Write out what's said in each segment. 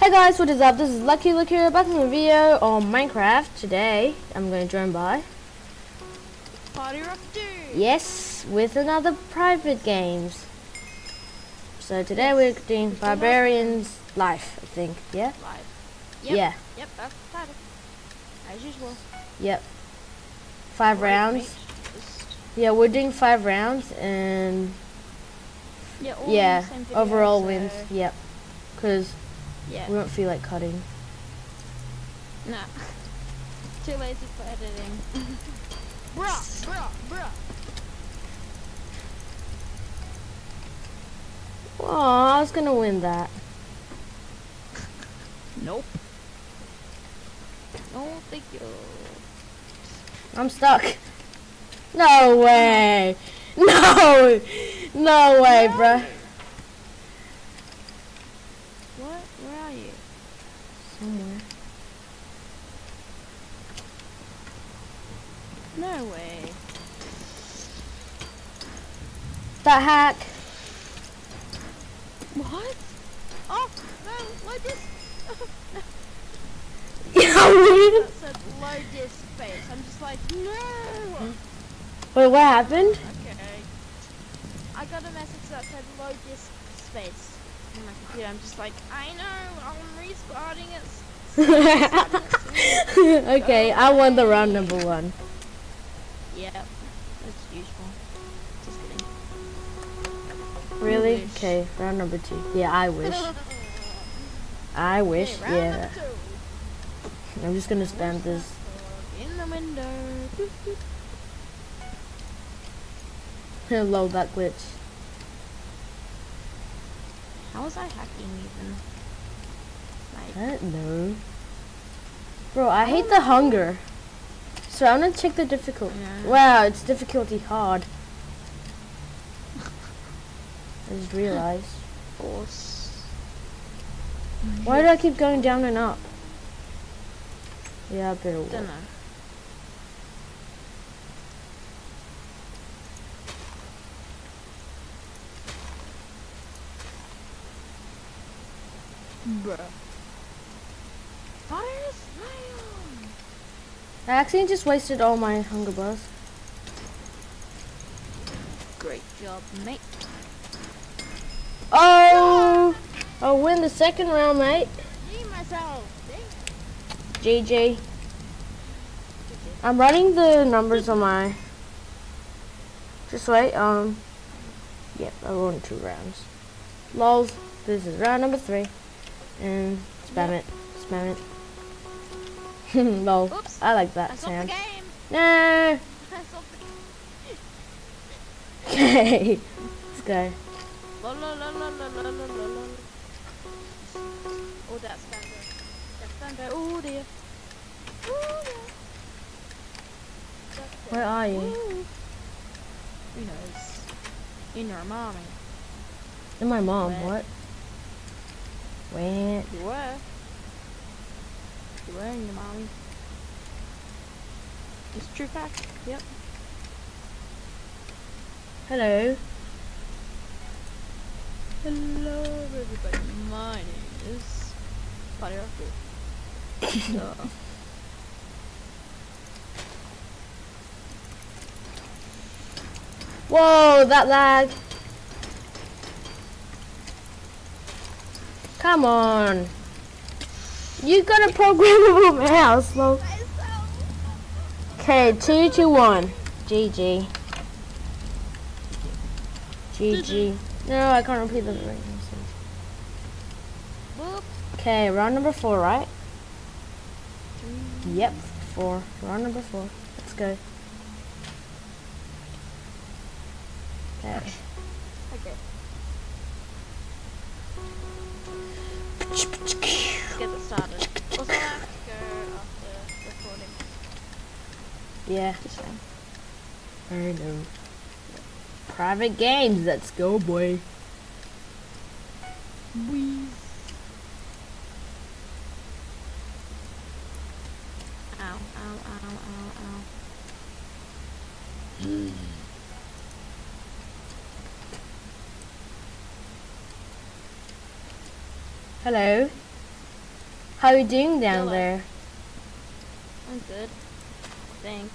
Hey guys, what is up? This is Lucky Luke here, back in the video on Minecraft. Today, I'm going to join by, Party Rock Dude. yes, with another private games. So today we're doing Barbarian's Life, I think. Yeah? Live. Yep. Yeah. Yep, that's the title. As usual. Yep. Five Right, rounds. Yeah, we're doing five rounds and Yeah, yeah, the same video, overall so- wins. Yep. Because Yeah. we don't feel like cutting. Nah. Too lazy for editing. bruh, bruh, bruh. Oh, I was gonna win that. Nope. No, thank you. I'm stuck. No way. No. No way, bruh. What? Where are you? Somewhere. No way. That hack. What? Oh, no, load this. Yeah, that said load space. I'm just like, no. Wait, what happened? Okay. I got a message that said load disk space on my computer. I'm just like, I know, I'm restarting it. okay, I won the round number one. Yeah, as usual. Just kidding. Really? Okay, round number two. Yeah, I wish. I wish. Okay, Yeah. I'm just gonna spam this. In the window. Boop, boop. Load that glitch. How was I hacking even? Like, I don't know. Bro, I hate the hunger. So I'm gonna check the difficulty. Yeah. Wow, it's difficulty hard. I just realized. force. Why do I keep going down and up? Yeah, I better Don't know. Bruh. I actually just wasted all my hunger bars. Great job, mate. Oh! I'll win the second round, mate. JJ. I'm running the numbers on my. Just wait. Um. Yep, I won two rounds. Lols. This is round number three, and spam it, spam it. Lol. Oops. I like that That's sound. No. Okay, let's go. Oh, that's. That's. Oh dear. Oh, Where are you? Who knows? In your mommy. In my mom, Where? what? Where? You were. You were in your mommy. It's true fact. Yep. Hello. Hello everybody. My name is Potty Rocker. uh, Whoa, that lag. Come on. You got a programmable mouse, lol. Okay, two to one. GG. GG. No, I can't repeat the right message. Okay, round number four, right? Yep, four. Round number four. Let's go. Okay. Okay. Let's get this started. Also, I have to go after recording. Yeah, Just saying. I know. Private games, let's go, boy. Wheeze. Ow, ow, ow, ow, ow. Hello. How are you doing down Yellow. there? I'm good. Think.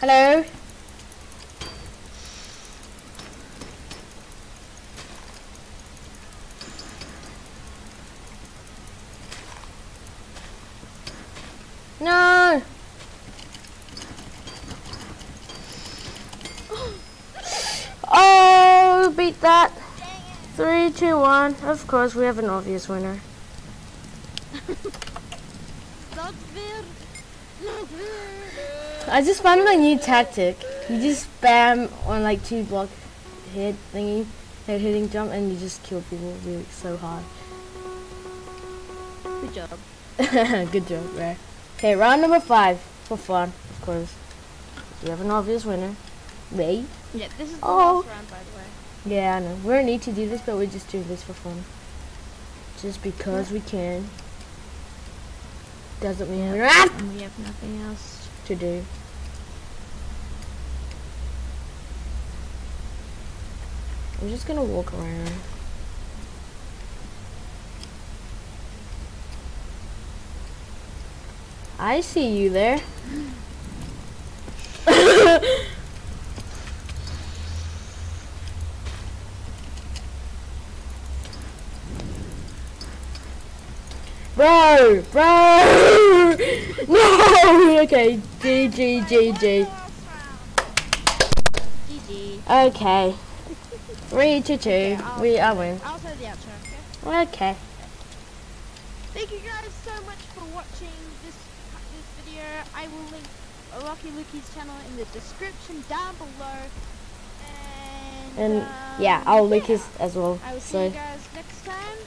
Hello? No! Oh, beat that. Three, two, one. Of course, we have an obvious winner. I just found my new tactic. You just spam on like two block hit thingy, head hitting jump, and you just kill people really so hard. Good job. Good job, Rare. Okay, round number five for fun, of course. We have an obvious winner. Me? Yeah, this is the Oh. last round, by the way. Yeah, I know. We don't need to do this, but we're just doing this for fun. Just because we can. Doesn't mean we have ah! we have nothing else. to do. I'm just gonna walk around. I see you there. Bro, bro, no. Okay, G G G G. GG. Okay, three to two. Okay, We I win. I'll say the outro, okay? Okay. Thank you guys so much for watching this this video. I will link Rocky Lukey's channel in the description down below. And, And um, yeah, I'll link yeah. his as well. I will see So you guys next time.